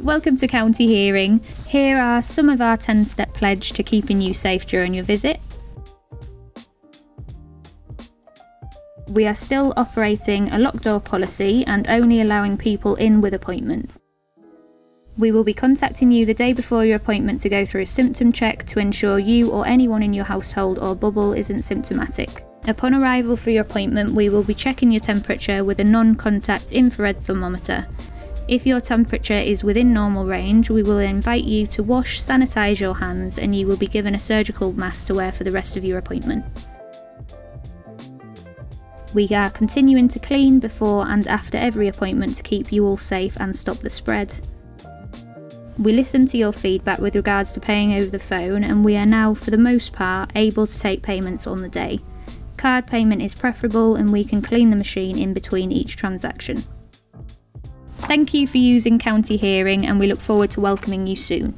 Welcome to County Hearing. Here are some of our 10 step pledge to keeping you safe during your visit. We are still operating a locked door policy and only allowing people in with appointments. We will be contacting you the day before your appointment to go through a symptom check to ensure you or anyone in your household or bubble isn't symptomatic. Upon arrival for your appointment, we will be checking your temperature with a non contact infrared thermometer. If your temperature is within normal range, we will invite you to wash, sanitise your hands, and you will be given a surgical mask to wear for the rest of your appointment. We are continuing to clean before and after every appointment to keep you all safe and stop the spread. We listened to your feedback with regards to paying over the phone, and we are now, for the most part, able to take payments on the day. Card payment is preferable, and we can clean the machine in between each transaction. Thank you for using County Hearing, and we look forward to welcoming you soon.